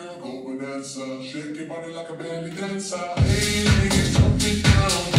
Go Vanessa, uh, shake your body like a belly dancer. Hey, drop it down.